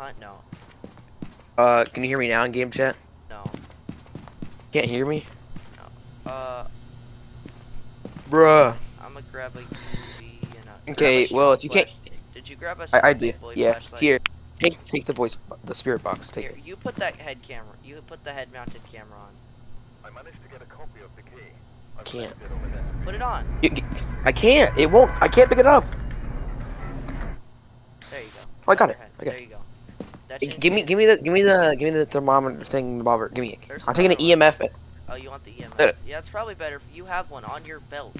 Huh? No. Uh, can you hear me now in game chat? No. Can't hear me? No. Uh, Bruh. I'm gonna grab a UV and a. Okay, a well, if you can't- flashlight. Did you grab a I, I strong did. boy Yeah. flashlight? Here. Take take the voice, the spirit box. Take Here, it. you put that head camera. You put the head-mounted camera on. I managed to get a copy of the key. I've Can't. it. Put it on. You- you- I can't. It won't. I can't pick it up. There you go. Oh, I got it. Okay. There you go. That Hey, shouldn't Give me, give me the, give me the, give me the thermometer thing, Robert. Give me it. There's I'm taking the EMF. Oh, you want the EMF? Yeah, it's probably better. if You have one on your belt.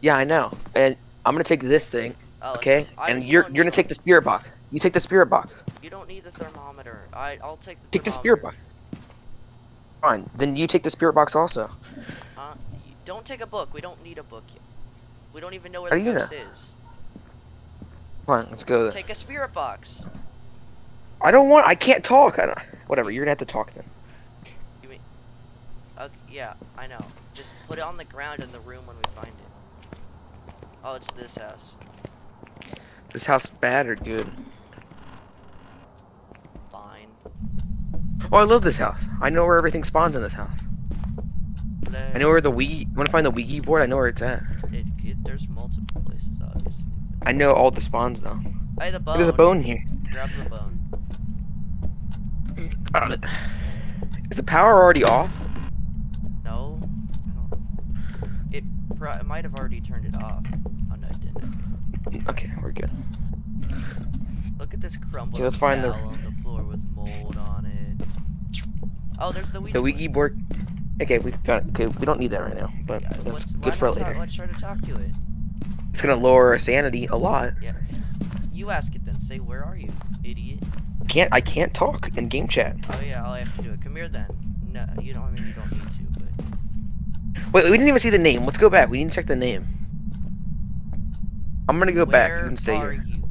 Yeah, I know. And I'm gonna take this thing, Oh, okay? I- And you you're you're gonna take the spirit box. You take the spirit box. You don't need the thermometer. I I'll take the Take the spirit box. Fine. Then you take the spirit box also. Uh, don't take a book. We don't need a book yet. We don't even know where How the ghost is. Fine. Let's go. Take a spirit box. I don't want. I can't talk. I don't. Whatever. You're gonna have to talk then. You mean, Uh, yeah, I know. Just put it on the ground in the room when we find it. Oh, it's this house. This house bad or good? Fine. Oh, I love this house. I know where everything spawns in this house. I know where the Wii. Want to find the Ouija board? I know where it's at. It, it, there's multiple places, obviously. I know all the spawns though. Hey, the bone. There's a bone here. Grab the bone. Got it. Is the power already off? No, It, it might have already turned it off. Oh no, it didn't. Okay, we're good. Look at this crumbling let's find the- on the floor with mold on it. Oh, there's the Ouija. The. Ouija board. Okay, we found it. Okay, we don't need that right now, but Yeah, that's good for later. let's try to talk to it. It's gonna lower our sanity a lot. Yeah. You ask it then. Say, where are you, idiot? Can't I can't talk in game chat. Oh yeah, all I'll have to do it. Come here then. No, you don't. I mean, you don't need to, but Wait, we didn't even see the name. Let's go back. We need to check the name. I'm gonna go back. where You can stay are here. you?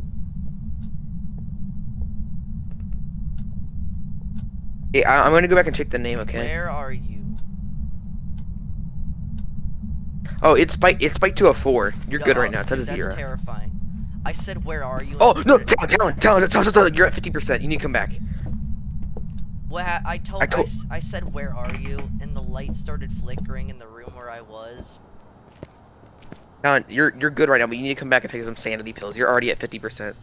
Yeah, I, I'm gonna go back and check the name. Okay. Where are you? Oh, it's spike. It's spike to a oh four. You're good right now. It's at a that's zero. terrifying. I said, where are you? Oh no! Talon, Talon, Talon, Talon, Talon, You're at fifty percent. You need to come back. What ha- I told I I, told- s- I said where are you and the light started flickering in the room where I was. Talon, you're you're good right now, but you need to come back and take some sanity pills. You're already at fifty percent.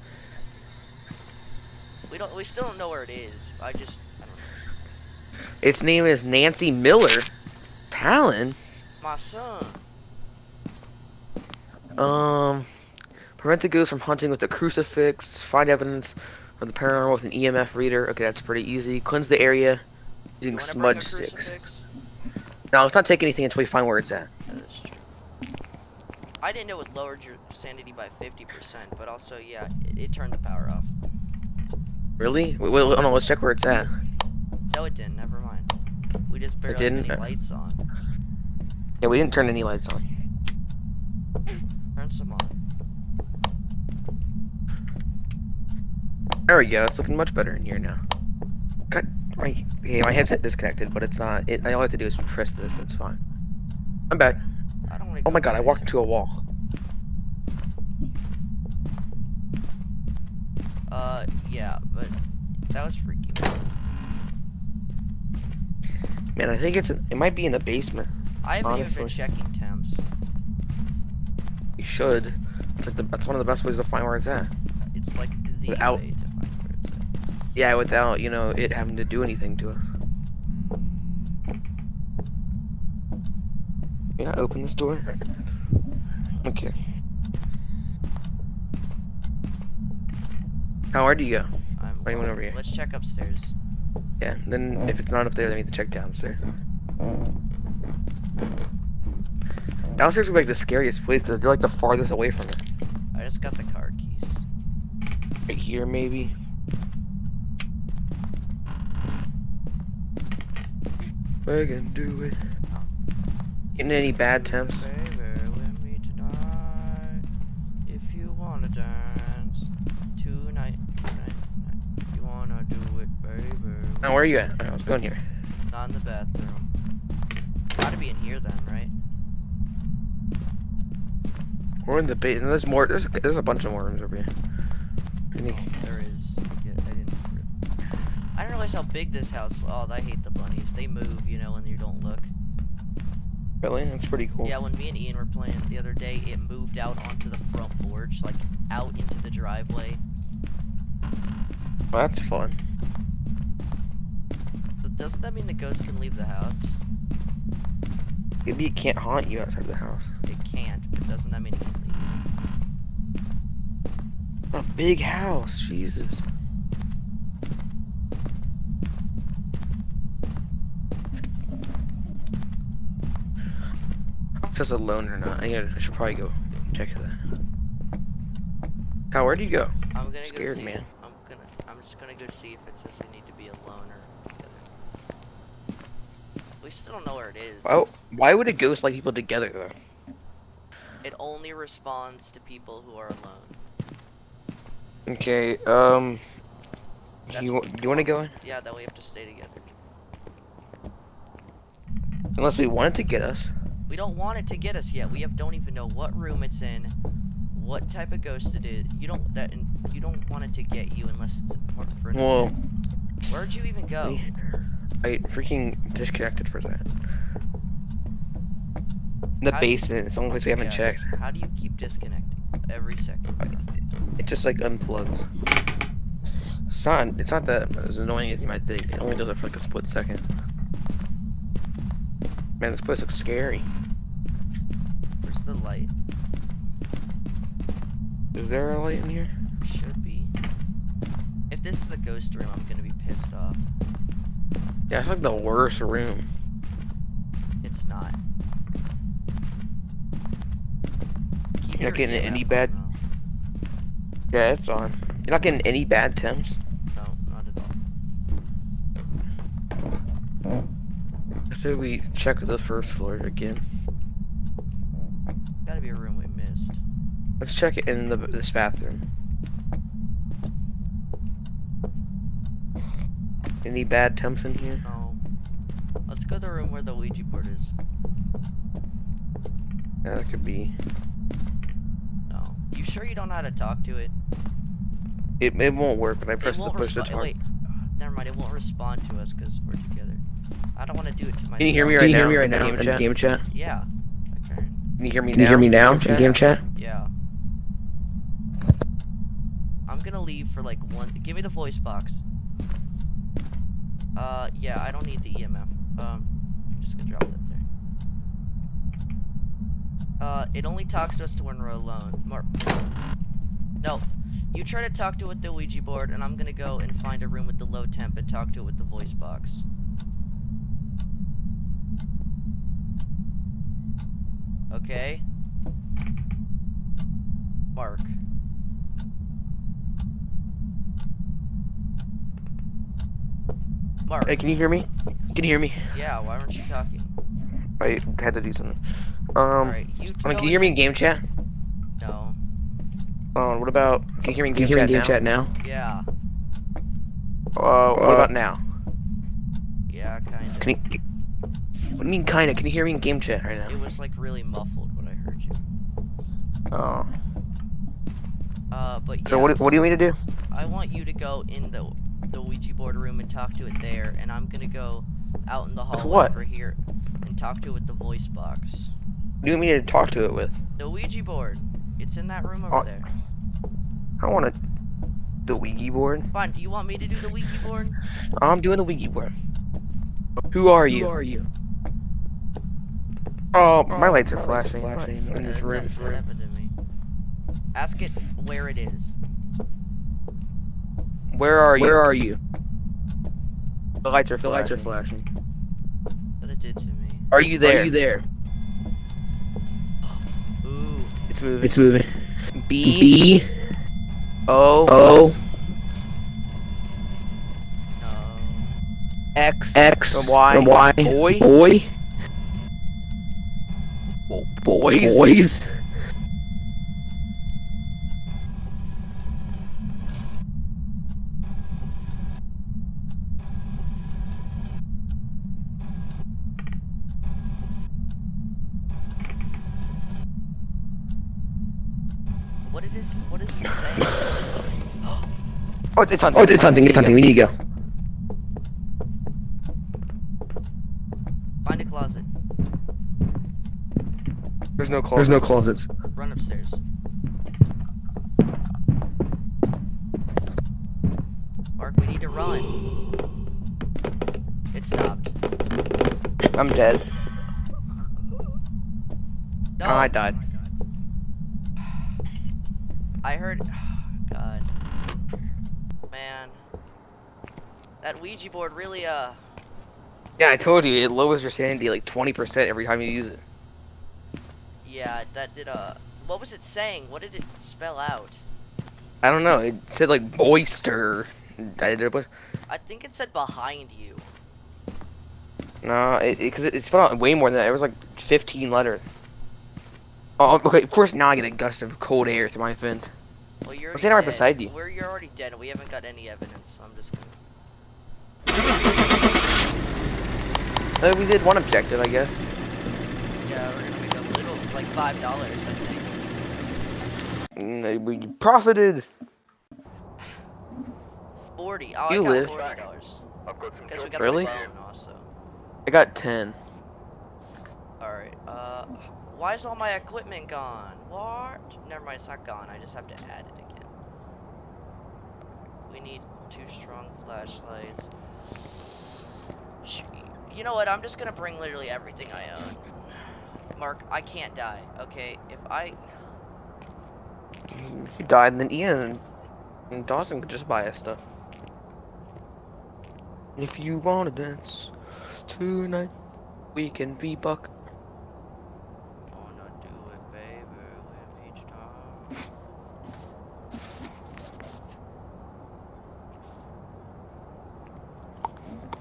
We don't we still don't know where it is. I just I don't know. Its name is Nancy Miller. Talon. My son. Um, prevent the ghost from hunting with a crucifix. Find evidence of the paranormal with an EMF reader. Okay, that's pretty easy. Cleanse the area using wanna bring a smudge sticks. No, let's not take anything until we find where it's at. That is true. I didn't know it lowered your sanity by 50%, but also, yeah, it, it turned the power off. Really? Wait, wait, wait, no, let's check where it's at. No, it didn't. Never mind. We just barely didn't? have Uh, any lights on. Yeah, we didn't turn any lights on. Turn some on. There we go. It's looking much better in here now. Cut my okay, my headset disconnected, but it's not. It, all I have to do is press this. It's fine. I'm back. I don't Oh my god, I walked into a wall. Uh, yeah, but that was freaky. man. I think it's. In, it might be in the basement. I haven't even been Honestly. checking temps. You should. Like the, that's one of the best ways to find where it's at. It's like the Without- Yeah, without you know it having to do anything to us. Can I open this door? Okay. How where do you go? I'm Wait, went over here. Let's check upstairs. Yeah. Then if it's not up there, then we need to check downstairs. Downstairs would be like the scariest place because they're like the farthest away from it. I just got the car keys. Right here, maybe. We can do it. Getting any bad temps? Baby, with me tonight. If you wanna dance tonight, tonight, tonight. You wanna do it, baby. Now, where are you at? I was going here. Not in the bathroom. Gotta be in here then, right? We're in the base. There's more. There's a, there's a bunch of more rooms over here. Any- There is. I didn't. realize how big this house. Oh, I hate the bunnies. They move, you know, when you don't look. Really? That's pretty cool. Yeah, when me and Ian were playing the other day, it moved out onto the front porch, like out into the driveway. Well, that's fun. But doesn't that mean the ghost can leave the house? Maybe it can't haunt you outside the house. It can't, but doesn't that mean it can leave? A big house, Jesus. Just alone or not? I, gotta- I should probably go check that. Kyle, where do you go? I'm gonna go Scared, see. man. I'm gonna. I'm just gonna go see if it says we need to be alone or together. We still don't know where it is. Oh, why would a ghost like people together though? It only responds to people who are alone. Okay, um, That's you what you want to go in? Yeah, that we have to stay together. Unless we want it to get us. We don't want it to get us yet. We have don't even know what room it's in, what type of ghost it is. You don't that you don't want it to get you unless it's for, for Well. Where'd you even go? I freaking disconnected for that. The How- basement. It's the only place we haven't Yeah. checked. How do you keep disconnecting every second? It just like unplugs. It's not. It's not that as annoying as you might think. It only does it for like a split second. Man, this place looks scary. Where's the light? Is there a light in here? Should be. If this is the ghost room, I'm gonna be pissed off. Yeah, it's like the worst room. It's not. Keep You're not getting any bad-. Yeah, it's on. You're not getting any bad temps. No, not at all. Said we check the first floor again. Gotta be a room we missed. Let's check it in the this bathroom. Any bad temps in here? No. Let's go to the room where the Ouija board is. Yeah, that could be. No. You sure you don't know how to talk to it? It, it won't work when I press the push to talk. Wait. Never mind. It won't respond to us because we're together. I don't want to do it to myself. Can you hear me Can right you now? hear me right in game in chat? game chat? Yeah. I can. Can you hear me Can now? you hear me now in in game chat? Yeah. I'm gonna leave for like one. Give me the voice box. Uh, yeah, I don't need the EMF. Um, I'm just gonna drop that there. Uh, it only talks to us to when we're alone. Mar no, you try to talk to it with the Ouija board, and I'm gonna go and find a room with the low temp and talk to it with the voice box. Okay. Mark. Mark. Hey, can you hear me? Can you hear me? Yeah, why weren't you talking? I had to do something. Um, Alright, you I mean, can you hear me in in- game chat? No. Um, what about? Can you hear me in Can game you hear me chat game now? chat now? Yeah. Uh, what Uh, about now? Yeah, kinda. Can you? What do you mean, kinda? Can you hear me in game chat right now? It was like really muffled when I heard you. Oh. Uh, but yeah. So what? What do you mean to do? I want you to go in the the Ouija board room and talk to it there, and I'm gonna go out in the With hallway what? over here and talk to it with the voice box. What do you mean to talk to it with? The Ouija board. It's in that room over Oh. there. I want to. The Ouija board. Fine. Do you want me to do the Ouija board? I'm doing the Ouija board. Who are you? Who are you? Oh, my Oh, lights are my lights are flashing, flashing in in this room. not- that happened to me. Ask it where it is. Where are you? Where are you? The lights are The flashing. lights are flashing. That it did to me. Are you there? Are you there? Ooh. It's moving. It's moving. B B O O No. X X Y Y Boy. boy Boys. boys. What it is? What is he saying? Oh, it's hunting. Oh, it's hunting. It's hunting. We need to go. There's no closet. There's no closets. Run upstairs. Mark, we need to run. It stopped. I'm dead. No, Oh, I died. I heard. God. Man. That Ouija board really, uh. Yeah, I told you it lowers your sanity like 20% every time you use it. Yeah, that did, uh. What was it saying? What did it spell out? I don't know. It said like oyster. I I think it said behind you. no, it because it, it spelled out way more than that. It was like 15 letters. Oh, okay. Of course, now I get a gust of cold air through my fin. Well, you're I'm standing right beside you. We're, you're already dead, we haven't got any evidence, so I'm just gonna. Uh, we did one objective, I guess. Yeah, we're gonna make a little, like $5, I think. Mm, we profited. 40. Oh, You I got live. $40. I've got some Guess we jobs got Really? the phone also. I got 10. Alright, uh, why is all my equipment gone? What? Never mind, it's not gone. I just have to add it again. We need two strong flashlights. You know what? I'm just gonna bring literally everything I own. Mark, I can't die, okay? If I... You died, and then Ian and, Dawson could just buy us stuff. If you wanna dance tonight, we can be buck. It, baby, with each time.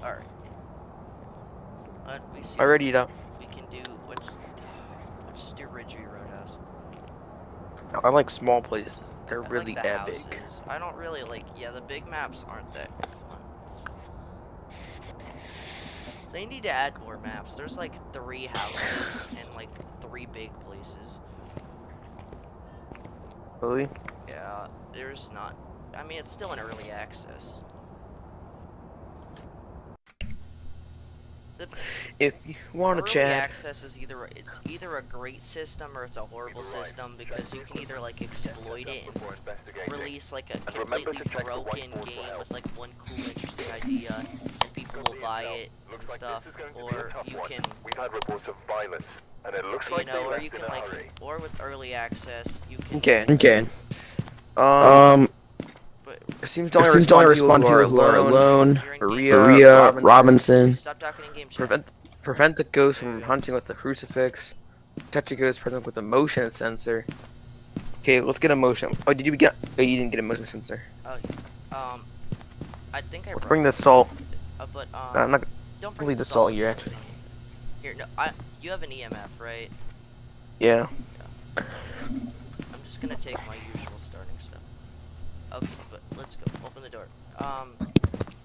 Alright. Let me see. I ready it up. we can do what's let's just do Ridgeview Roadhouse. I like small places. They're I really like the that big. houses. I don't really like yeah, the big maps aren't that fun. They need to add more maps. There's like three houses and like three big places. Really? Yeah, there's not I mean it's still in early access. The If you wanna early chat, access is either a- it's either a great system or it's a horrible system because you can either like exploit it and release like a completely to check the broken game with like one cool interesting idea and people will buy it and stuff this is going to be a or you can We've had reports of violence, and it looks you like know they or you can a like hurry. or with early access you can okay. Okay. Um, Um, but it seems it to only seems to only respond respond people who are alone. alone. you're Maria, Maria, Robinson. Robinson. stop talking in game chat. Prevent prevent the ghost from hunting with the crucifix. Protect your ghost present with the motion sensor. Okay, let's get a motion. Oh, did you get? Oh, you didn't get a motion sensor. um I think I Let's bring the it, salt. uh, but um No, I'm not. don't bring leave the the salt salt here, actually. Here, no, I you have an EMF, right? Yeah. I'm just gonna take my usual starting stuff. Okay, but let's go. Open the door. Um,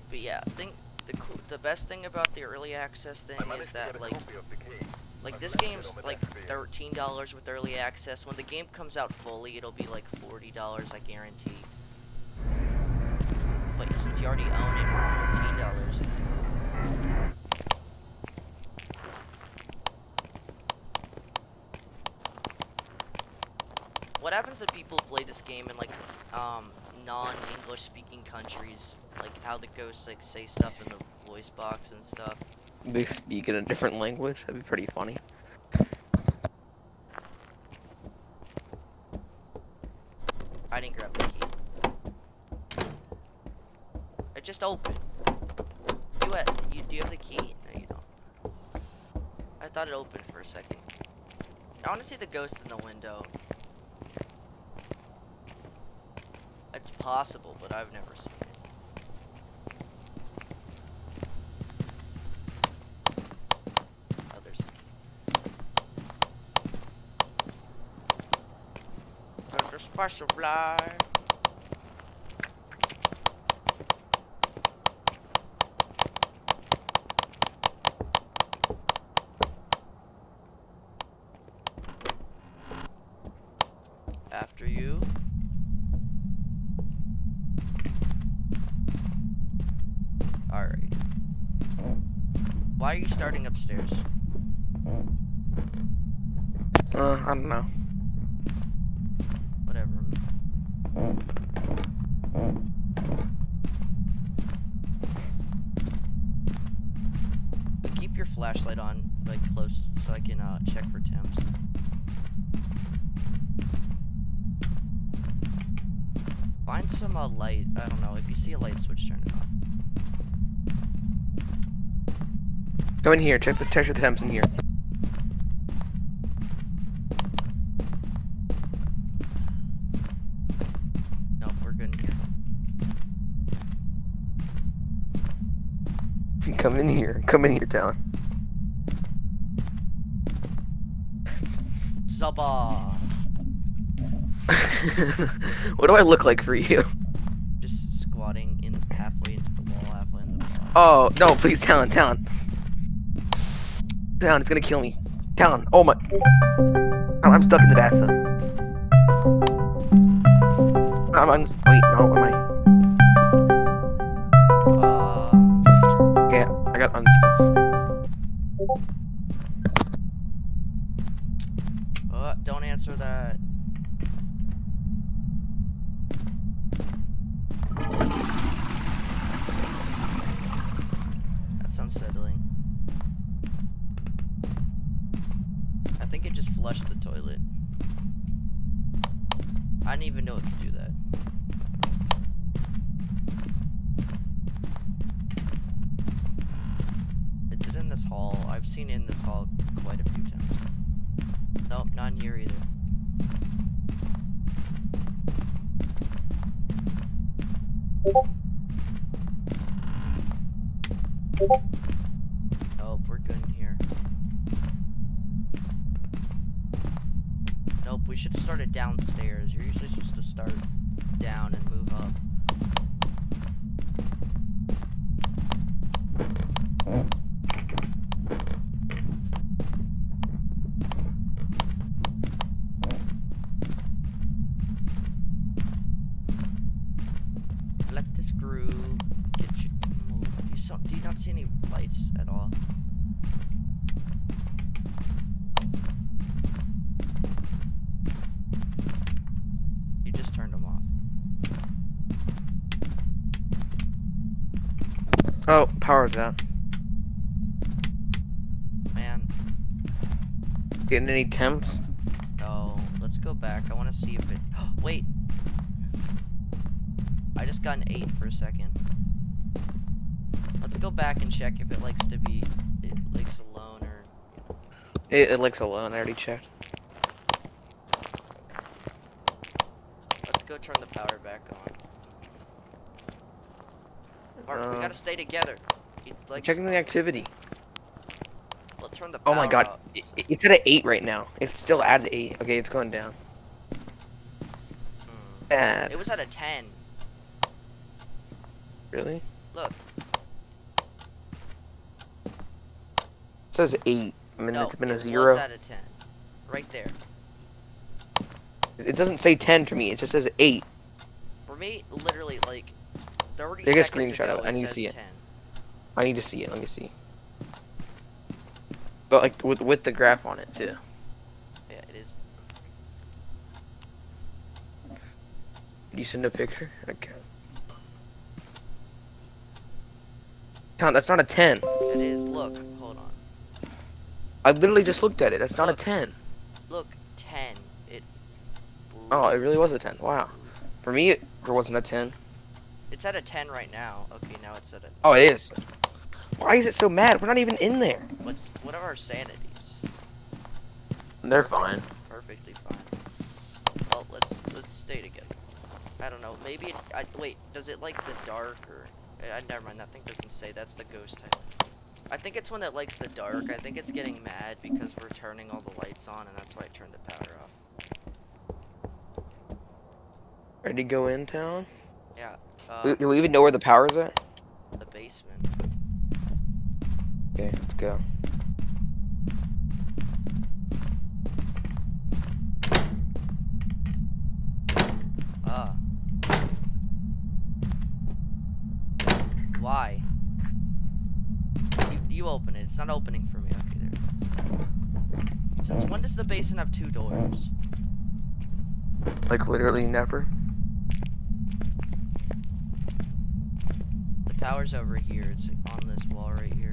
but yeah, I think the cool, the best thing about the early access thing is that like copy of the key. like this game's like desk for you. thirteen dollars with early access. When the game comes out fully, it'll be like forty dollars, I guarantee. But since you already own it for fourteen dollars, what happens if people play this game and like um non-English speaking countries? Like how the ghosts like say stuff in the voice box and stuff. They speak in a different language. That'd be pretty funny. I didn't grab the key. It just opened. You have, you do you have the key? No, you don't. I thought it opened for a second. I want to see the ghost in the window. It's possible, but I've never seen it. Oh, special fly. After you. Alright. Why are you starting upstairs? Come in here. Check the check the temps in here. Nope, we're good in here. Come in here. Come in here, Talon. Zaba! what do I look like for you? Just squatting in halfway into the wall, halfway in the wall. Oh no! Please, Talon, Talon, It's gonna kill me. Talon. Oh my. I'm stuck in the bathtub. I'm, I'm wait. No, am I? Power's out. Man, Getting any temps? no. Let's go back. I want to see if it. Wait. I just got an 8 for a second. Let's go back and check if it likes to be. It likes alone or. It, it looks alone. I already checked. Let's go turn the power back on. Mark, we Um, gotta stay together. He likes- Checking the activity. We'll turn the Oh my god, it, it's at an eight right now. It's still at an eight. Okay, it's going down. Hmm. Bad. It was at a 10. Really? Look. It says eight. I mean, no, it's been a zero. was at a 10. Right there. It doesn't say ten for me. It just says eight. For me, literally, like, 30 Take a screenshot ago, of it. I need to see it. 10. I need to see it. Let me see. But like with with the graph on it too. Yeah, it is. Did you send a picture? Okay. Count. That's not a ten. It is. Look, hold on. I literally just looked at it. That's not a ten. Look, 10. It. Oh, it really was a ten. Wow. For me, it wasn't a ten. It's at a 10 right now. Okay, now it's at a. Oh, it is. Why is it so mad? We're not even in there. What, what are our sanities? They're fine. Perfectly fine. Well, let's let's stay together. I don't know. Maybe it. I, wait. Does it like the dark or? I, I never mind. That thing doesn't say. That's the ghost type. I think it's one that likes the dark. I think it's getting mad because we're turning all the lights on, and that's why I turned the power off. Ready to go in town? Yeah. Uh, We- Do we even know where the power's at? the basement. Okay, let's go. Ah. Why? You, you open it. It's not opening for me. Okay, there. Since when does the basin have two doors? Like literally never. The tower's over here. It's on this wall right here.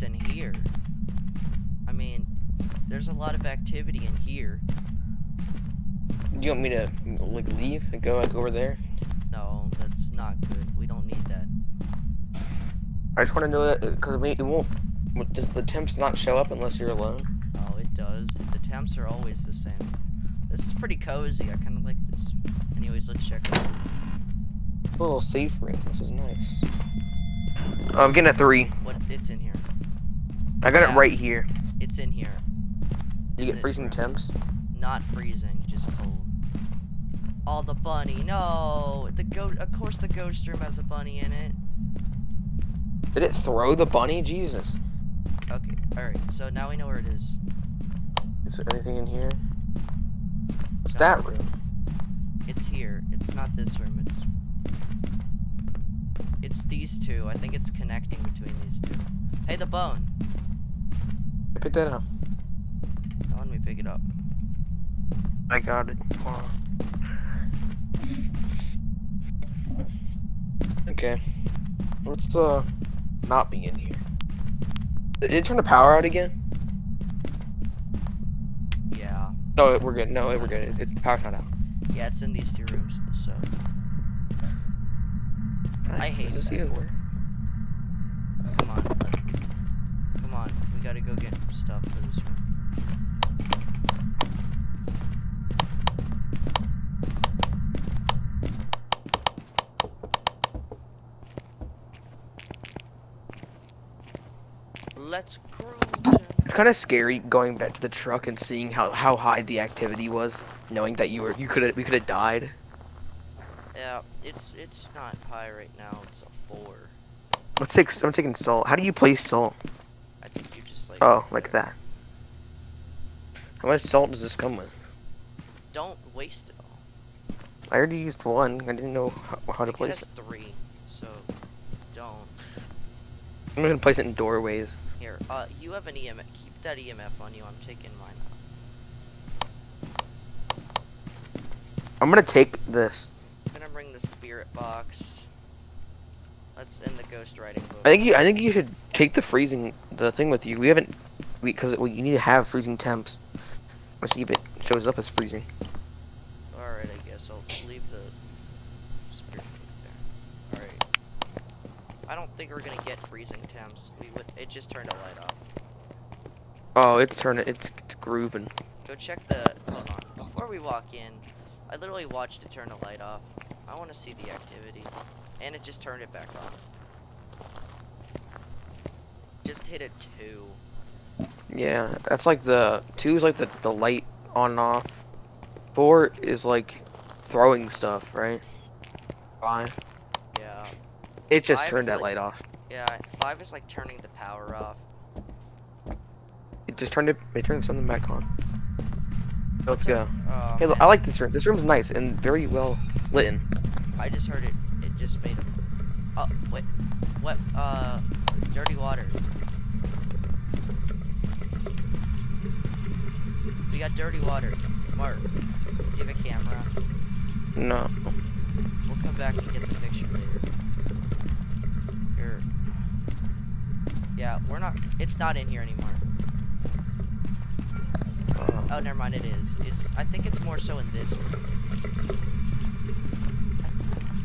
it's in here. I mean, there's a lot of activity in here. Do you want me to like leave and go like over there? No, that's not good. We don't need that. I just want to know that because it won't. Does the temps not show up unless you're alone? Oh, it does. The temps are always the same. This is pretty cozy. I kind of like this. Anyways, let's check it out. A little safe room. This is nice. I'm getting a three. What? It's in here. I got Yeah. it right here. It's in here. You get freezing room. temps. Not freezing, just cold. Oh, the bunny. No, the goat. Of course, the ghost room has a bunny in it. Did it throw the bunny? Jesus. Okay. All right. So now we know where it is. Is there anything in here? What's No. that room? It's here. It's not this room. It's. It's these two. I think it's connecting between these two. Hey, the bone. I picked that up. Oh, let me pick it up. I got it. Hold. Okay. Let's uh not be in here. Did it turn the power out again? Yeah. No, we're good. No, we're good. It's the power's not out. Yeah, it's in these two rooms. So. I hate Does this that. even work? Come on. Come on. We gotta go get some stuff for this room. Let's cruise. It's kind of scary going back to the truck and seeing how how high the activity was, knowing that you were you could have we could have died. Yeah, it's it's not high right now. It's a four. Let's take. I'm taking salt. How do you play salt? I think you just like. Oh, like that. How much salt does this come with? Don't waste it all. I already used one. I didn't know how, how to It place it. three, so don't. I'm gonna place it in doorways. Here, uh, you have an EMF. Keep that EMF on you. I'm taking mine out. I'm gonna take this. I'm gonna bring the spirit box. Let's the ghost writing book. I think you. I think you should take the freezing the thing with you. We haven't. We because we you need to have freezing temps. Let's see if it shows up as freezing. Alright, I guess I'll leave the spirit there. Alright. I don't think we're gonna get freezing temps. We would. It just turned a light off. Oh, it's turning. It's, it's grooving. Go check the. Hold on. Before we walk in, I literally watched it turn the light off. I want to see the activity, and it just turned it back on. Just hit a two. Yeah, that's like the two is like the the light on and off. Four is like throwing stuff, right? Five. Yeah. It just Five turned that like- light off. Yeah. Five is like turning the power off. It just turned it. It turned something back on. Let's go. Oh, Hey, look. I like this room. This room's nice and very well lit. I just heard it. It just made a. Oh wait. What? Uh, dirty water. We got dirty water. Mark, do you have a camera? No. We'll come back and get the picture later. Here. Yeah, we're not. It's not in here anymore. Oh, never mind. It is. It's. I think it's more so in this room.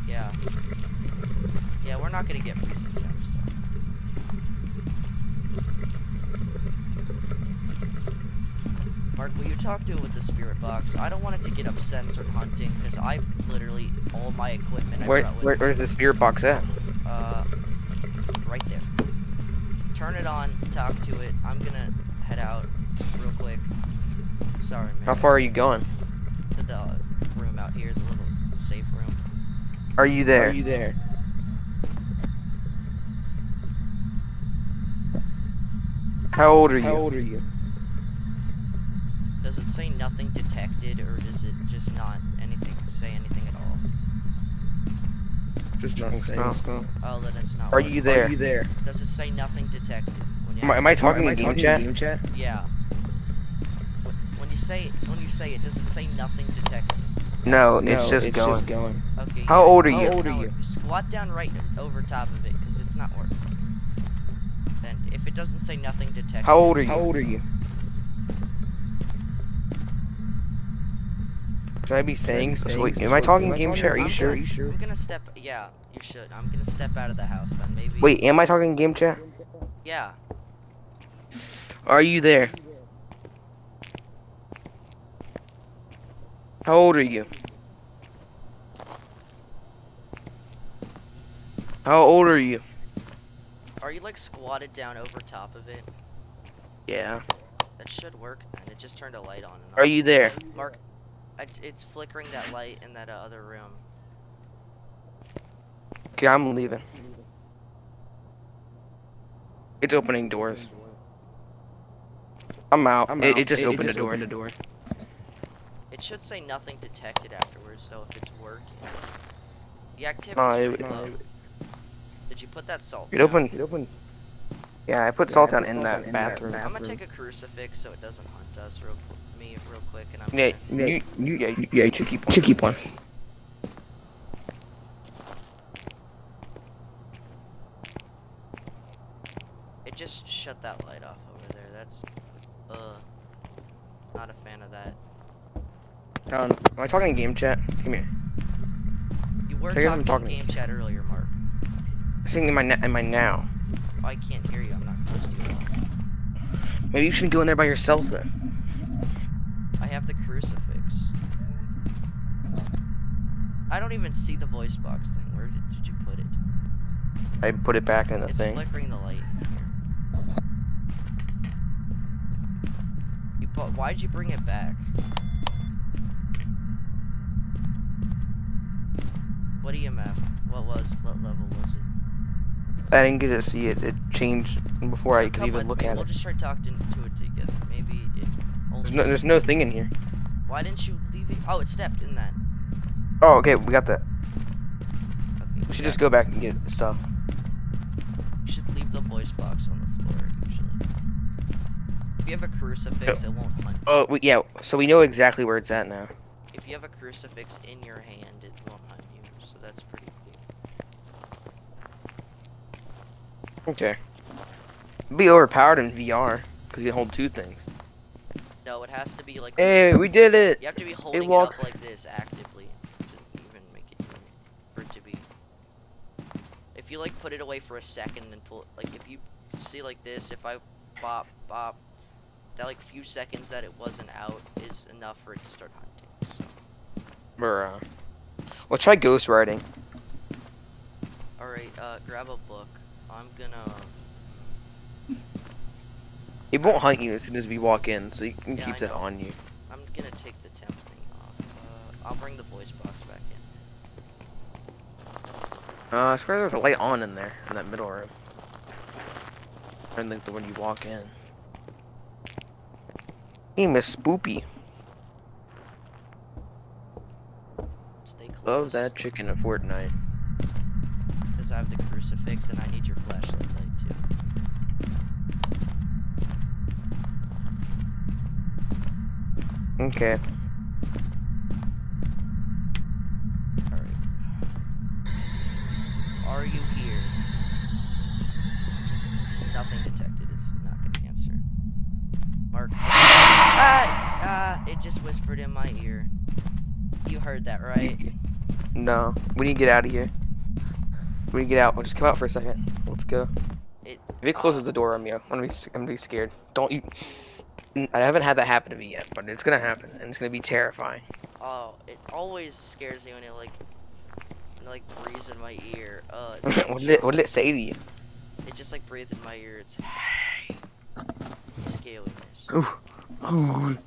Yeah. Yeah, we're not gonna get freezing. Mark, will you talk to it with the spirit box? I don't want it to get upset start hunting, because I literally, all my equipment I Where, brought with where where's the spirit box at? Uh, right there. Turn it on, talk to it. I'm gonna head out real quick. Sorry, man. How far are you going? To the uh, room out here, the little safe room. Are you there? Are you there? How old are you? How old are you? Does it say nothing detected, or does it just not anything say anything at all? Just not saying Oh, then it's not. Are working. you there? Are you there? Does it say nothing detected? When you Am I, am I talking Am I in game talking chat? in game chat? Yeah. Wh- When you say when you say it, does it say nothing detected? No, No, it's just going. Just going. Okay. How yeah, old are it's you? How old are you? Squat down right over top of it, because it's not working. Then, if it doesn't say nothing detected. How old are you? How old are you? Should I be saying? Saying- wait, am I talking am I game talking- chat? Are you sure? Are you sure? I'm gonna step. Yeah, you should. I'm gonna step out of the house then. Maybe. Wait, am I talking game chat? Yeah. Are you there? How old are you? How old are you? Are you like squatted down over top of it? Yeah. That should work then. It just turned a light on. And Are you there? Mark, I, it's flickering that light in that uh, other room. Okay, I'm leaving. It's opening doors. I'm out. I'm it, out. it just It- it opened just the door. opened the door. It should say nothing detected afterwards, though, if it's working. The activity's No, it- no, it- Did you put that salt? It down? opened. It opened. Yeah, I put Yeah, salt down in that down in that bathroom. I'm gonna take a crucifix so it doesn't hunt us real qu- me real quick, and I'm Yeah, gonna- you, you, yeah, you, yeah, you should keep one. Should keep one. It just shut that light off over there. That's uh not a fan of that. Um, am I talking game chat? Come here. You were guess I'm talking, talking. game chat earlier, Mark. I'm saying am I, am I now? I can't hear you. I'm not close to you. Maybe you shouldn't go in there by yourself then. I have the crucifix. I don't even see the voice box thing. Where did, did you put it? I put it back in the it's thing. flickering the light. You put, why'd you bring it back? What EMF? What was? What level was it? I didn't get to see it. It changed before I could Come even with look me, at We'll it. just try talking to it together. Maybe it. There's Only no, there's no thing in here. Why didn't you leave it? Oh, it stepped in that. Oh, okay, we got that. Okay. We should yeah. just go back and get stuff. You should leave the voice box on the floor usually. If you have a crucifix, it won't hunt. Oh, we, yeah. So we know exactly where it's at now. If you have a crucifix in your hand, it won't hunt you. So that's pretty cool. Okay. Be overpowered in VR because you hold two things. No, it has to be like. Hey, we did it. You have to be holding it walk- up like this actively to even make it for it to be. If you like put it away for a second and pull, like if you see like this, if I bop bop, that like few seconds that it wasn't out is enough for it to start hunting. So, Bruh. Well, try ghost writing. all right, uh, grab a book. I'm gonna. It won't hunt you as soon as we walk in, so you can Yeah, keep I that know. on you. I'm gonna take the temp thing off. Uh, I'll bring the voice box back in. Uh, I swear there's a light on in there, in that middle room. And like the one you walk in. Hey, Miss Spoopy. Stay close. Love that chicken in Fortnite. Because I have the crucifix and I need your flashlight light too. Okay. Alright. Are you here? Nothing detected. It's not gonna answer. Mark. Ah! Ah! It just whispered in my ear. You heard that, right? No, we need to get out of here. We need to get out. We'll just come out for a second. Let's go. It. If it closes the door on me, I'm gonna be, I'm gonna be scared. Don't you? I haven't had that happen to me yet, but it's gonna happen, and it's gonna be terrifying. Oh, it always scares me when it like, when it, like breathes in my ear. Uh, what did it What did it say to you? it just like breathed in my ear. It's hey, scaliness. Ooh. Ooh.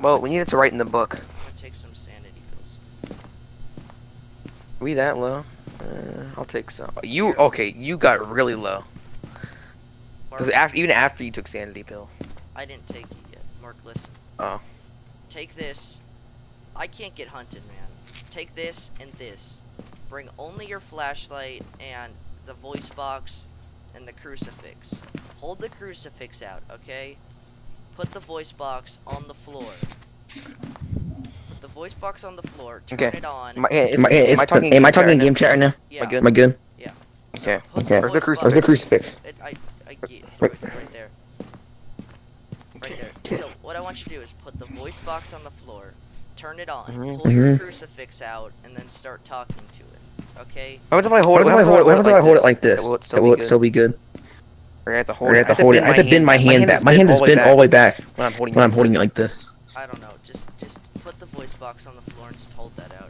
Well, we need it to write in the book. I'm gonna take some sanity pills. Are we that low? Uh, I'll take some. You okay? You got really low. Mark, after even after you took sanity pill. I didn't take it yet. Mark, listen. Oh. Take this. I can't get hunted, man. Take this and this. Bring only your flashlight and the voice box and the crucifix. Hold the crucifix out, okay? Put the voice box on the floor. Put the voice box on the floor. Turn Okay. it on. Am I, am, Am I, am I talking? am I talking in game chat right now? yeah. I good? Am I good? So Okay. put Okay. Where's the crucifix? Where's the crucifix? It, I, I get Right. right, right there. Right there. So what I want you to do is put the voice box on the floor, turn it on, Mhm. pull your Mhm. crucifix out, and then start talking to it. Okay? What happens if I hold What it? if I hold it? What happens if I hold it like this? Will it It still will be it still be good? Or I have to Or hold I it. have to hold it. I have to bend my hand back. My hand is bent all the way back when I'm holding. when it. I'm holding it like this. I don't know. Box on the floor and just hold that out.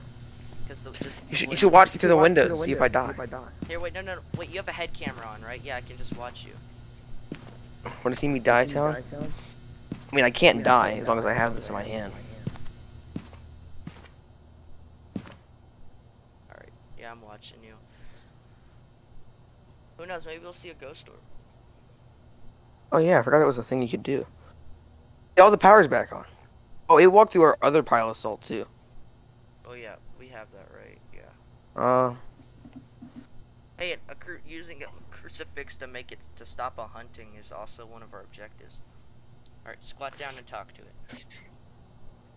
Cause the, just You should, you should watch me through the window to see if I die. Here, wait, no, no, no, wait. You have a head camera on, right? Yeah, I can just watch you. Want to see me die, Talon? I mean, I can't die as long as I have this in my hand. All right. Yeah, I'm watching you. Who knows? Maybe we'll see a ghost orb. Oh yeah, I forgot that was a thing you could do. Yeah, all the power's back on. Oh, it walked through our other pile of salt too. Oh yeah, we have that right. Yeah. Uh, Hey, a cru- using a crucifix to make it to stop a hunting is also one of our objectives. All right, squat down and talk to it.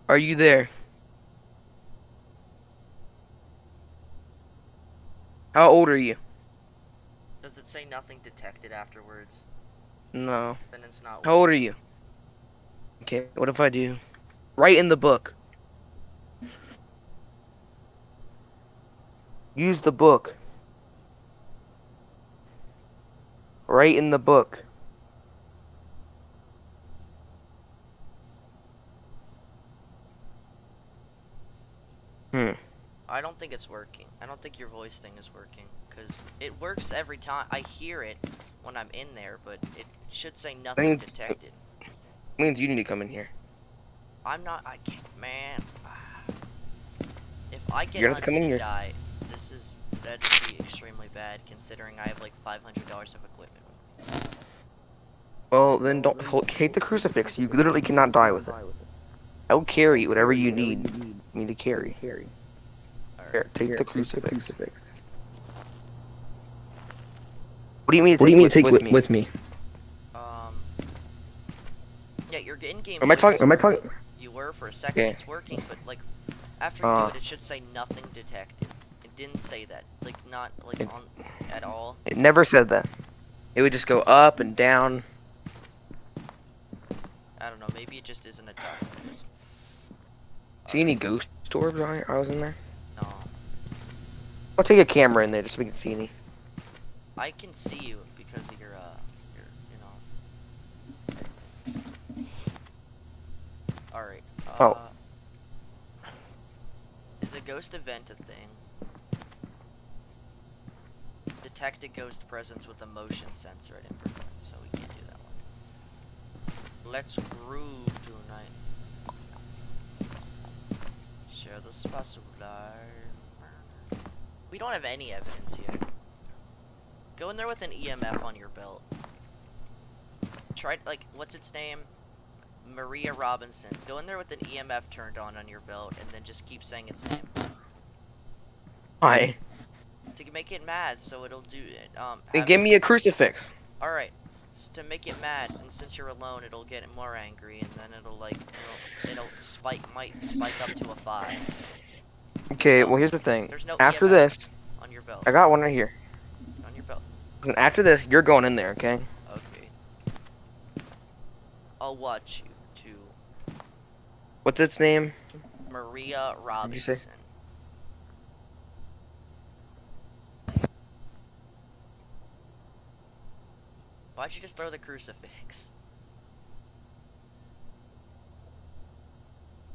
are you there? How old are you? Does it say nothing detected afterwards? No. Then it's not. How old are you? Okay, what if I do? Write in the book. Use the book. Write in the book. Hmm. I don't think it's working. I don't think your voice thing is working because it works every time. I hear it when I'm in there, but it should say nothing detected. Means you need to come in here. I'm not. I can't. Man. If I get You're gonna have to hunted in and here. die, this is that'd be extremely bad considering I have like five hundred dollars of equipment. Well, then don't hold, take the crucifix. You literally cannot die with it. I'll carry whatever you need me to carry. Here, take the crucifix. What do you mean? What do you mean take take with, with, me? with me? Um. Yeah, you're in game. Am I talking? Am I talking? Were for a second. Okay. It's working, but like after you Uh. do it, it should say nothing detected. It didn't say that. Like not like It- on at all. It never said that. It would just go up and down. I don't know. Maybe it just isn't a tough. See any ghost orbs I was in there? No, I'll take a camera in there just so we can see any. I can see you because of your uh your you know. All right. Uh, Oh. Uh, Is a ghost event a thing? Detect a ghost presence with a motion sensor at infrared, so we can't do that one. Let's groove tonight. Share the life. We don't have any evidence yet. Go in there with an EMF on your belt. Try like what's its name? Maria Robinson. Go in there with an EMF turned on on your belt, and then just keep saying its name Why? to make it mad, so it'll do it. Um, Then give me a crucifix. All right. S- To make it mad, and since you're alone, it'll get more angry, and then it'll like it'll, it'll spike might spike up to a five Okay, well here's the thing. There's no After EMF. this, on your belt. I got one right here. On your belt. And after this, you're going in there, okay? Okay. I'll watch What's its name? Maria What'd you say? Robinson. Why'd you just throw the crucifix?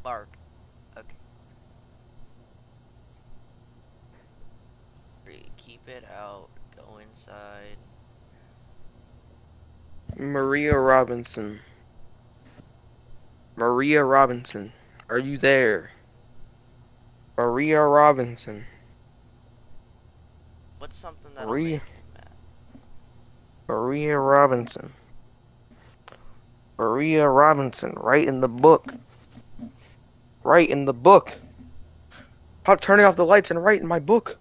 Bark. Okay. Keep it out. Go inside. Maria Robinson. Maria Robinson. Are you there? Maria Robinson. What's something that Maria. make you mad? Maria Robinson. Maria Robinson, write in the book. Write in the book. Stop turning off the lights and write in my book.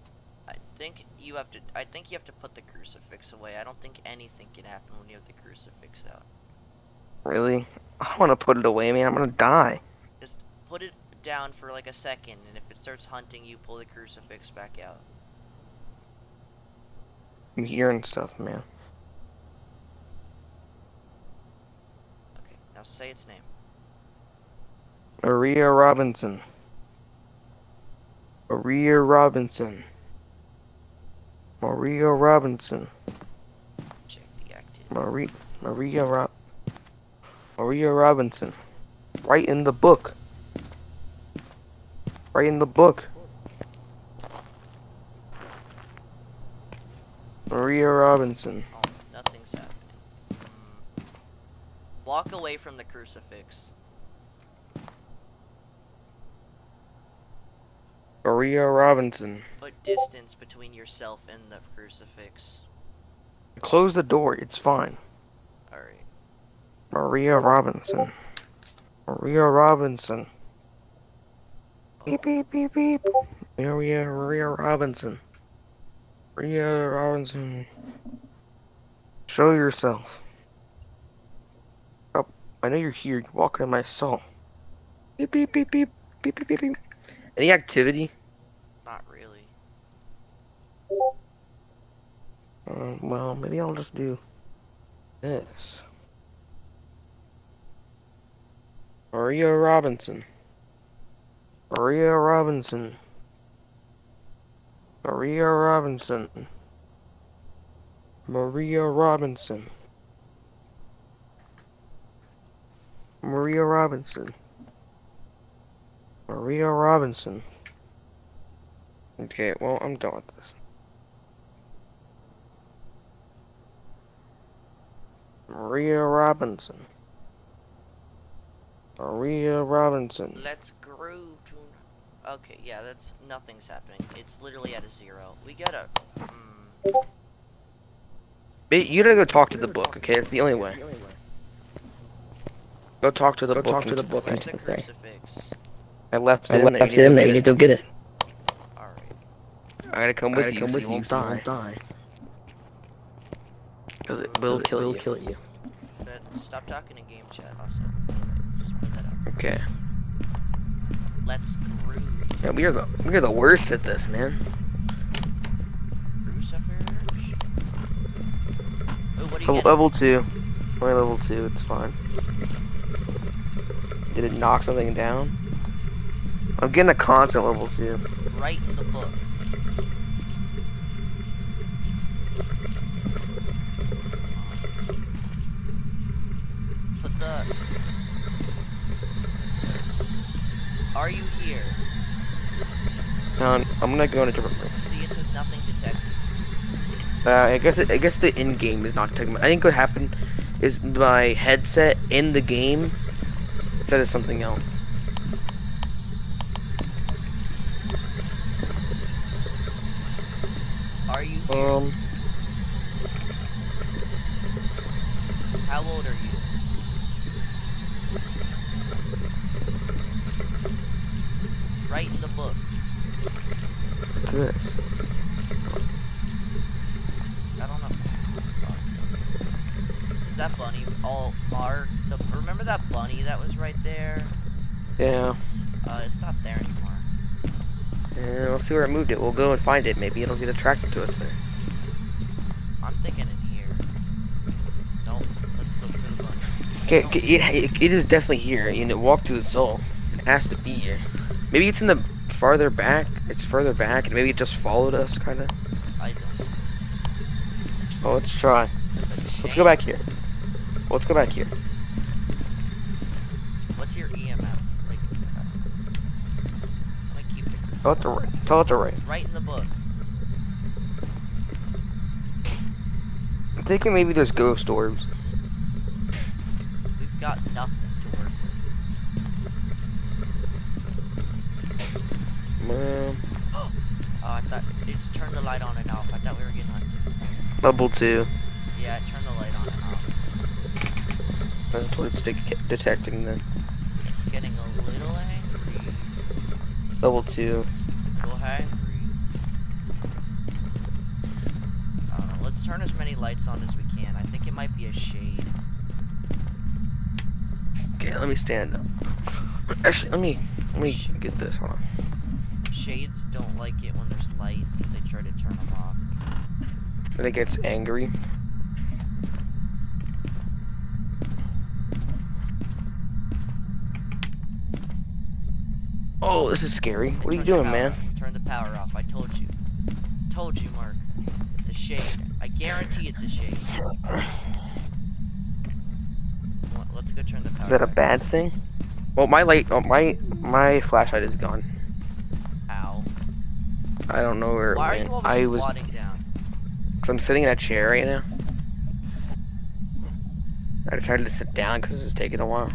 I think you have to. I think you have to put the crucifix away. I don't think anything can happen when you have the crucifix out. Really? I want to put it away, man. I'm gonna die. Just put it down for like a second, and if it starts hunting you, pull the crucifix back out. I'm hearing stuff, man. Okay, now say its name. Maria Robinson. Maria Robinson. Maria Robinson. Check the activity. Maria Maria Rob Maria Robinson. Write in the book. Write in the book. Maria Robinson. Oh, nothing's happening. Hmm. Walk away from the crucifix. Maria Robinson. Put distance between yourself and the crucifix. Close the door. It's fine. Alright. Maria Robinson. Maria Robinson. Beep beep beep beep. Maria Maria Robinson. Maria Robinson. Show yourself. Oh, I know you're here. You're walking in my soul. Beep beep beep beep beep beep beep beep. Any activity? Not really. Uh, well, maybe I'll just do this. Maria Robinson. Maria Robinson. Maria Robinson. Maria Robinson. Maria Robinson. Maria Robinson. Okay, well, I'm done with this. Maria Robinson. Maria Robinson. Let's groove to. Okay, yeah, that's nothing's happening. It's literally at a zero. We gotta. Hmm. Hey, You gotta go talk to the book, okay? It's the only way. Go talk to the Go book. talk to the book. Where's into the the crucifix? I left it I in there. left in there. You need to go get it. Alright. I gotta come I with gotta you. come so with you you. won't so die. won't die. Because it mm. will It kill will you. kill you. Stop talking in game chat also. Just put that out. Okay. Let's groove. Yeah, we are the we are the worst at this, man. Crucifix? Oh, what do you Level, get? two. Only level two. It's fine. Did it knock something down? I'm getting a constant level two. Write in the book. Put the. Are you here? Um, I'm gonna go in a different room. See, it says nothing detected. Uh, I guess it, I guess the in game is not technical. I think what happened is my headset in the game said it's something else. Are you here? Um, How old are you? Write in the book. what's this? I don't know. Is that bunny all marked? The, remember that bunny that was right there? Yeah. Uh, it's not there anymore. Yeah, we'll see where I moved it. We'll go and find it. Maybe it'll get attracted to us there. I'm thinking in here. Nope. Let's look for the bunny. Okay, okay, it, it, it is definitely here, and it walked through the soul. It has to be here. Maybe it's in the farther back. It's further back, and maybe it just followed us, kind of. I don't. Oh, let's try. Let's go back here. Let's go back here. What's your EMF? Like, uh, Tell it to write. Tell it to write. Write in the book. I'm thinking maybe there's ghost orbs. We've got nothing to work Um, Oh, I thought it's turned the light on and off. I thought we were getting hunted. level two. Yeah, it turned the light on and off. That's what it's de- detecting then. It's getting a little angry. Level two. A little hangry. Uh, let's turn as many lights on as we can. I think it might be a shade. Okay, let me stand up. Actually, let me let me get this. Hold on. Shades don't like it when there's lights. They try to turn them off. When it gets angry. Oh, this is scary. What are you doing, man? off. Turn the power off. I told you. Told you, Mark. It's a shade. I guarantee it's a shade. Let's go turn the power. Is that a bad thing? Well, my light, oh, my my flashlight is gone. I don't know where it Why are went. I was, down? I'm sitting in a chair right now. I decided to sit down because it's taking a while.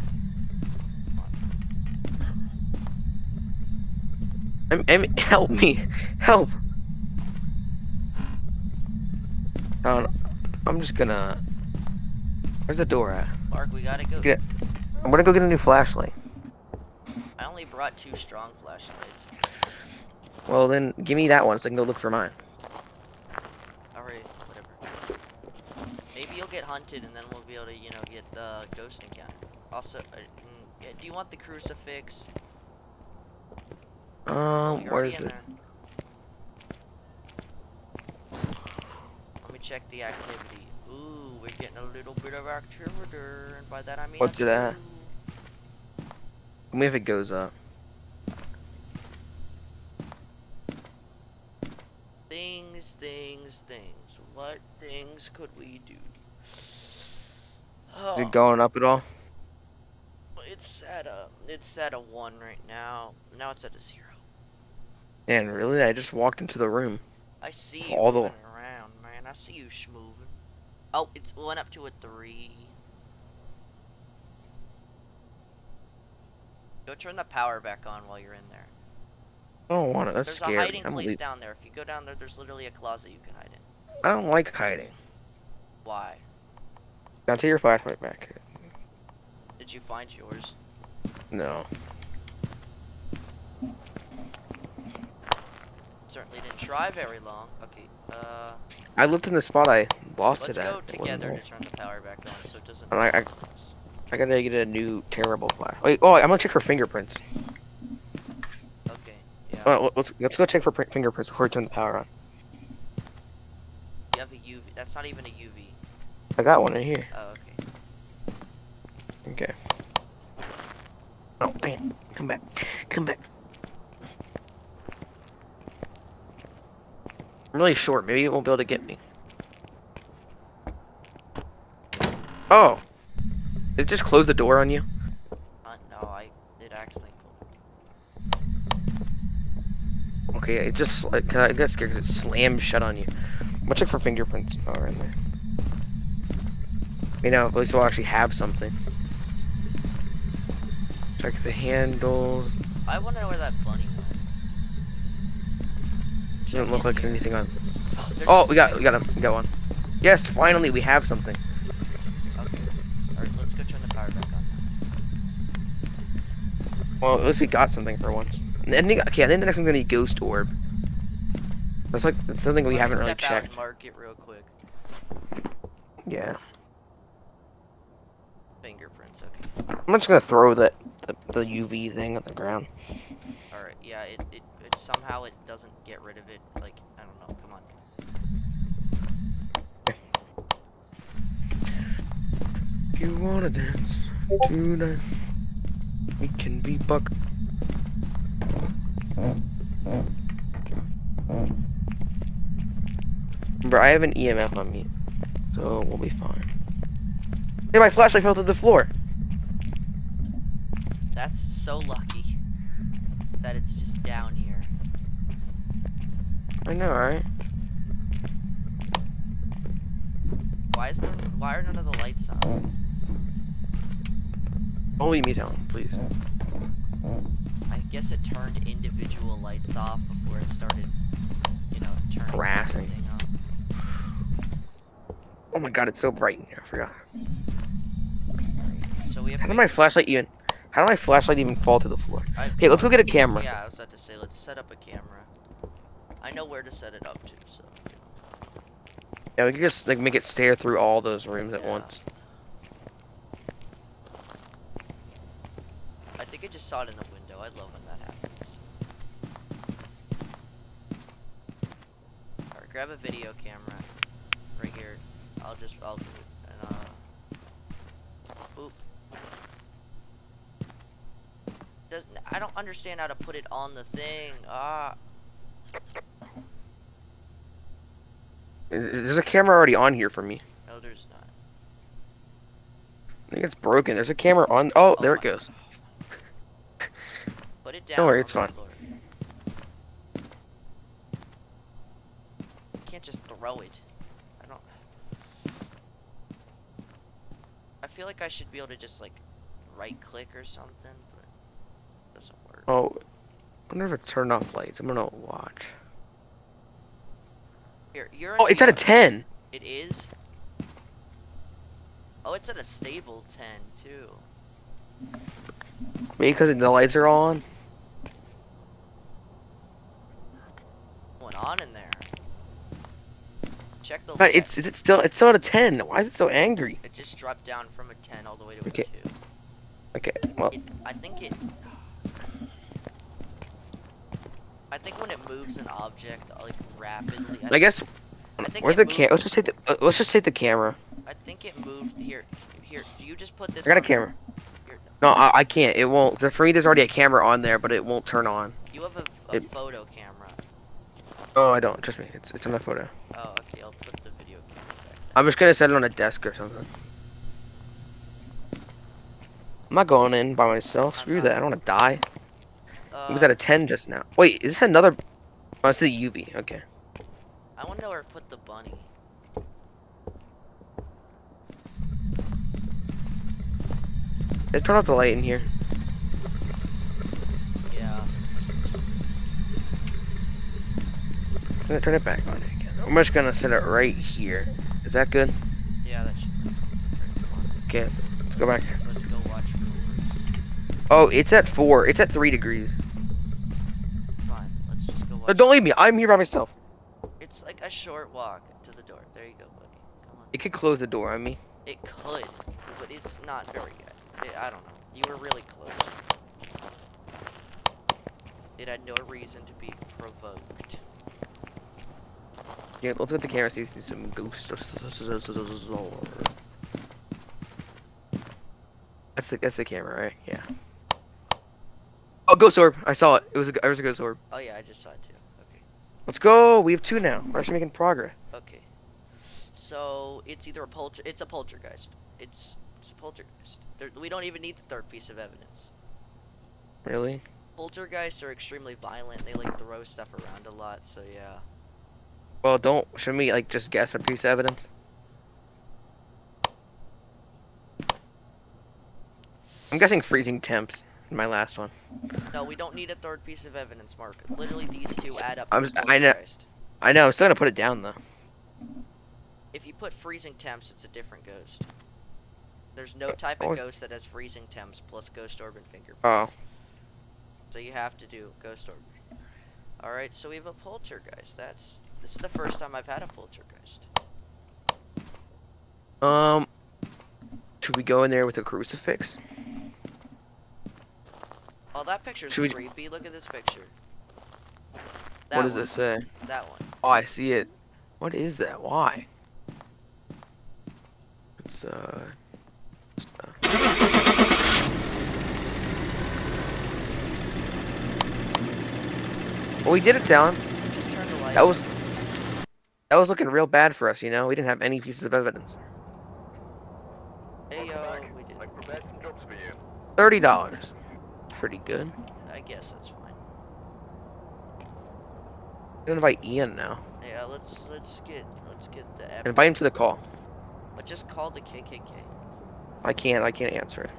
I'm, I'm, help me, help. Um, I'm just gonna. Where's the door at? Mark, we gotta go. Get- I'm gonna go get a new flashlight. I only brought two strong flashlights. Well, then give me that one so I can go look for mine. Alright, whatever. Maybe you'll get hunted and then we'll be able to, you know, get the ghost encounter. Also, uh, mm, yeah, do you want the crucifix? Um, You're where is it? there. Let me check the activity. Ooh, we're getting a little bit of activity, and by that I mean. What's. Let me if it goes up. Things, things. What things could we do? Is Oh, it going up at all? it's at a, it's at a one right now. Now it's at a zero. Man, really? I just walked into the room. I see you All the- around, man. I see you schmoving. Oh, it's went up to a three. Go turn the power back on while you're in there. I don't want it. That's there's scary. a hiding I'm place down there. If you go down there, there's literally a closet you can hide in. I don't like hiding. Why? Now take your flashlight back. Did you find yours? No. Certainly didn't try very long. Okay, uh, I looked in the spot I lost let's it at. go It wasn't together to turn the power back on so it doesn't. I- I- I gotta get a new terrible flash. Wait, oh, I'm gonna check for fingerprints. Okay, yeah. Oh, let's let's go check for fingerprints before we turn the power on. You have a UV. That's not even a UV. I got one in here. Oh, okay. Okay. Oh, damn. Come back. Come back. I'm really short. Maybe it won't be able to get me. Oh. Did it just close the door on you? Uh, no, I did accidentally. Okay, it just like I got scared because it slammed shut on you. I'm gonna check for fingerprints. Oh, right in there. You know, at least we'll actually have something. Check the handles. I know where that bunny went. Doesn't look like anything on. Oh, there's Oh, we got we got him. We got one. Yes, finally we have something. Okay. Alright, let's go turn the power back on. Well, at least we got something for once. And then, okay, I think the next one's gonna be ghost orb. That's like that's something we haven't really step out checked. and mark it real quick. Yeah. Fingerprints, okay. I'm just gonna throw that the, the UV thing on the ground. Alright, yeah, it, it, it somehow it doesn't get rid of it. Like, I don't know, come on. If you wanna dance tonight, we can be buck. Remember, I have an EMF on me, so we'll be fine. Hey, my flashlight fell to the floor. That's so lucky that it's just down here. I know, right? Why is? Why are none of the lights on? Leave me down, please. I guess it turned individual lights off before it started, you know, turning Harassing. Oh my god, it's so bright in here. I forgot. So we have. How did my flashlight even? How did my flashlight even fall to the floor? I- Okay, let's go get a camera. Yeah, I was about to say, let's set up a camera. I know where to set it up to, so. Yeah, we can just like make it stare through all those rooms at once. I think I just saw it in the window. I love when that happens. Alright, grab a video camera. I'll just, I'll do it. And, uh. Oop. Doesn't, I don't understand how to put it on the thing. Ah. There's a camera already on here for me. No, there's not. I think it's broken. There's a camera on. Oh, there it goes. Put it down. Don't worry, it's fine. floor. You can't just throw it. I don't. I feel like I should be able to just like right click or something, but it doesn't work. Oh, I wonder if it turned off lights. I'm gonna watch. Here, you're. Oh, it's at a 10. It is. Oh, it's at a stable ten too. Maybe because the lights are on. What's going on in there? Check the. But it's is it still it's still at a 10. Why is it so angry? It just dropped down from a ten all the way to Okay. a two. Okay, well, It, I think it. I think when it moves an object like rapidly, I, I guess. I think Where's the cam? Let's just take the uh, let's just take the camera. I think it moved here. Here, do you just put this? I got a camera. Here, No, I, I can't. It won't. The for me, there's already a camera on there, but it won't turn on. you have a, a It- photo camera. Oh, I don't. Trust me. It's it's on my photo. Oh, okay. I'll put the video. I'm just gonna set it on a desk or something. I'm not going in by myself. Screw that. I don't want to die. Uh, It was at a 10 just now. Wait, is this another? Oh, it's the UV. Okay. I want to know where to put the bunny. They turn off the light in here. Yeah. I'm gonna turn it back on again. I'm just gonna set it right here. Is that good? Yeah, that should. Okay. Let's go back. Let's go watch Oh, it's at four. It's at three degrees. Fine. Let's just go watch. No, don't leave me. I'm here by myself. It's like a short walk to the door. There you go, buddy. Come on. It could close the door on me. It could, but it's not very good. It, I don't know. You were really close. It had no reason to be provoked. Yeah, let's get the camera. See, see some ghosts. That's the that's the camera, right? Yeah. Oh, ghost orb! I saw it. It was a it was a ghost orb. Oh yeah, I just saw it too. Okay. Let's go. We have two now. We're actually making progress. Okay. So it's either a polter. It's a poltergeist. It's it's a poltergeist. There, we don't even need the third piece of evidence. Really? Poltergeists are extremely violent. They like throw stuff around a lot. So yeah. Well, don't. Should we like just guess a piece of evidence? I'm guessing freezing temps. in My last one. No, we don't need a third piece of evidence, Mark. Literally, these two add up. I'm to s- a I know-. I know. I'm still gonna put it down though. If you put freezing temps, it's a different ghost. There's no type oh. of ghost that has freezing temps plus ghost orb and fingerprints. Oh. So you have to do ghost orb. Alright, so we have a poltergeist. That's this is the first time I've had a poltergeist. Um. Should we go in there with a crucifix? Oh, that picture's Should we- creepy. Look at this picture. That what does one, it say? That one. Oh, I see it. What is that? Why? It's uh. Well, we did it, Talon. Just turn the light. That was that was looking real bad for us, you know. We didn't have any pieces of evidence. Hey, Welcome yo, back. we did. I've prepared some jobs for you. Thirty dollars. Pretty good. I guess that's fine. Gonna invite Ian now. Yeah, let's let's get let's get the app. Invite him to the call. But just call the KKK. I can't. I can't answer it.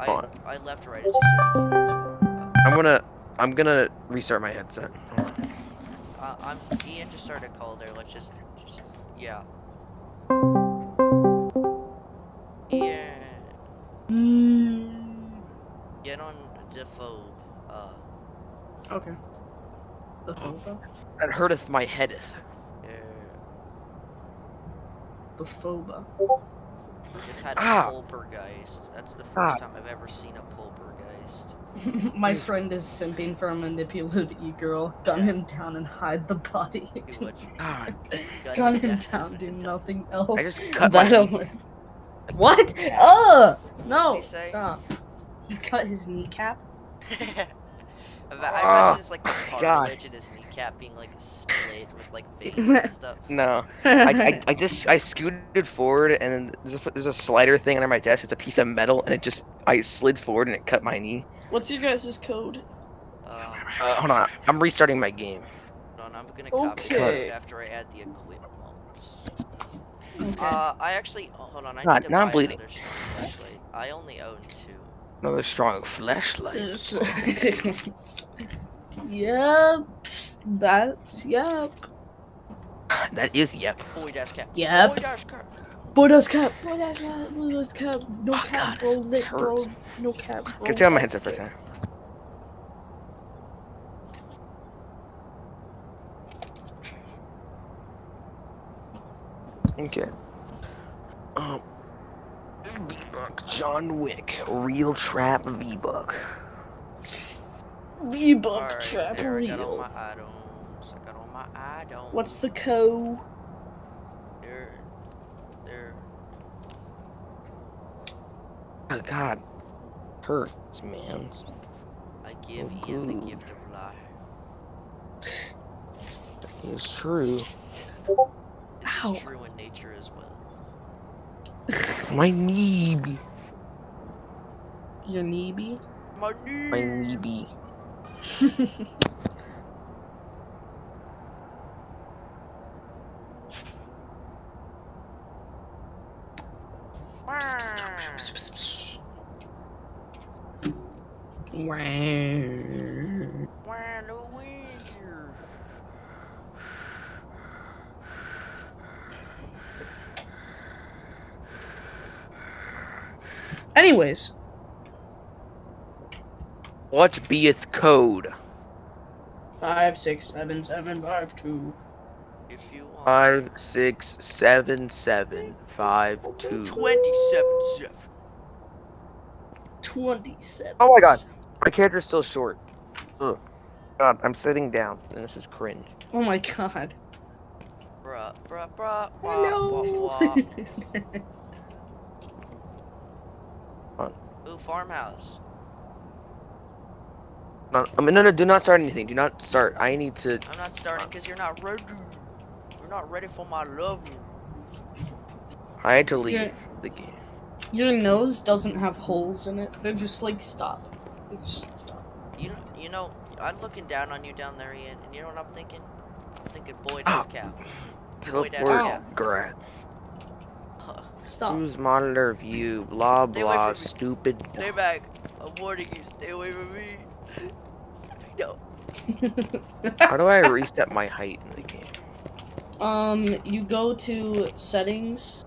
I on. I left right as you said you can't answer. I'm gonna. I'm gonna restart my headset. Uh, I'm Ian just started a call there. Let's just just yeah. Ian, get on the phone. Uh, Okay. The phone call? That hurteth my headeth. uh, The phoba. we just had a Ah. poltergeist. That's the first Ah. time I've ever seen a poltergeist. My friend is simping for a manipulative e-girl. Gun him down and hide the body. Do what you Gun him down, do nothing else. I just cut my That'll knee. work. What? Oh no! He? Stop. He cut his kneecap. I I imagine Ah, it's like the God. cartilage in his kneecap being like split with like veins and stuff. No. I, I, I just I scooted forward and then there's a, there's a slider thing under my desk. It's a piece of metal and it just I slid forward and it cut my knee. What's your guys' code? Um, Uh, hold on. I'm restarting my game. hold on, I'm gonna copy Okay. this after I add the equipment. Okay. Uh, I actually oh, hold on. I God, need to now I'm buy bleeding. another flashlight. I only own two. Another strong flashlight. yep. That's yep. That is yep. Boy, dash cap. Yep. Boy, dash cap. Boy, that's cap. Boy, that's cap. Boy, that's cap. No Oh, cap, God, bro. this- Lit, bro. No cap, bro. Can I take my headset for a second? Okay. Um. V-Buck, John Wick, real trap V-Buck. V-Buck Alright, trap there, I got all real. my items. I got all my items. What's the code? There. There. Oh God, hurts, man. I give Oh, Ian the gift of life. It's true. This Ow. true in nature as well. My knee, Your kneeby? My knee. my knee. Why no wind here? Anyways, What beeth code? five, six, seven, seven, five, two. If you want. Five, six, seven, seven, five, two. 27 Zeph. 27. Oh my God. My character's still short. Ugh. God, I'm sitting down, and this is cringe. Oh my god. Bruh, bruh, bruh. Wah, Hello. wah, wah. Fun. Ooh, farmhouse. No, I mean, no, no, do not start anything. Do not start. I need to. I'm not starting because you're not ready. You're not ready for my love. I had to leave Yeah. the game. Your nose doesn't have holes in it. They're just like stop. They just stop. You, you know, I'm looking down on you down there, Ian, and you know what I'm thinking? I'm thinking, boy, Ah. does cap. Teleport, that's- yeah. Grat. Huh. Stop. Use monitor view. Blah Stay away blah. me. Stupid. Stay back. I'm warning you. Stay away from me. No. How do I reset my height in the game? um, you go to settings,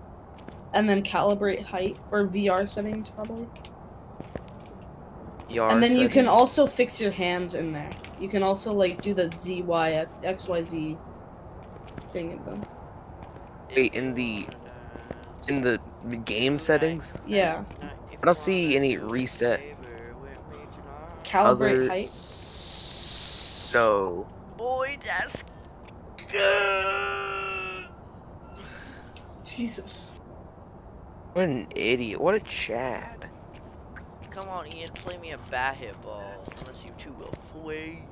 and then calibrate height or VR settings probably. VR and then you can also fix your hands in there. You can also like do the Z Y X Y Z thing of them. Wait, in the- in the, the game settings. Yeah. I don't see any reset. Calibrate Other- height. So Boy, that's good. Jesus. what an idiot. What a Chad. Come on, Ian, play me a bat hit ball. Unless you two will play.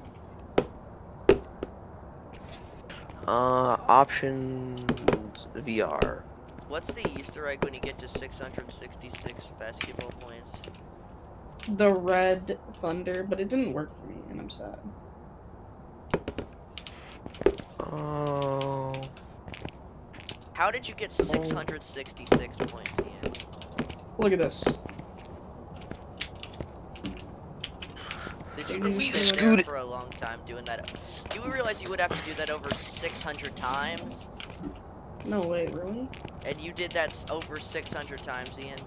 Uh, options VR. What's the Easter egg when you get to 666 basketball points? the red thunder, but it didn't work for me, and I'm sad. Oh. How did you get 666 points, Ian? Look at this. Did you Scoot just it. sit there for a long time doing that? Do you realize you would have to do that over 600 times? No way, really? And you did that over 600 times, Ian.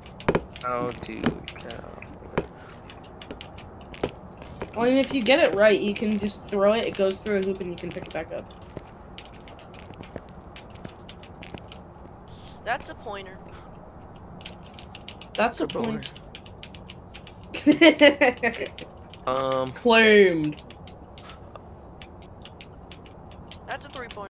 Oh, dude. No. Well, I mean, if you get it right, you can just throw it, it goes through a hoop, and you can pick it back up. That's a pointer. That's a, pointer. um. Claimed. That's a three point.